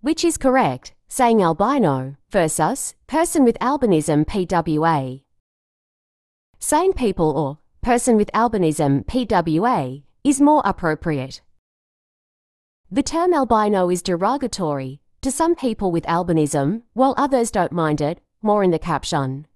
Which is correct, saying albino versus person with albinism PWA? Sane people or person with albinism PWA is more appropriate. The term albino is derogatory to some people with albinism, while others don't mind it, more in the caption.